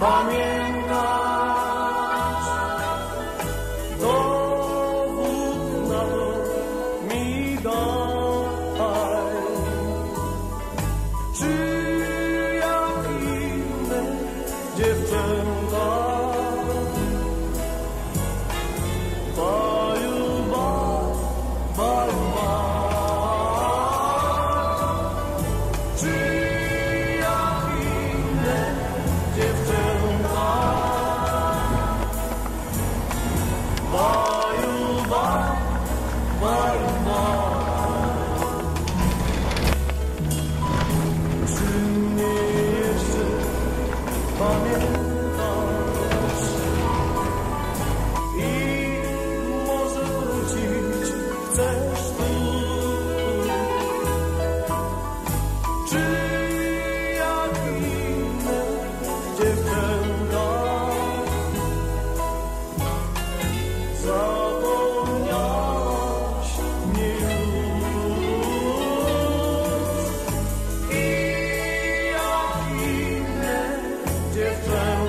pamiętać. Dowód na to mi daj. Czy jak inne dziewczęta faithful.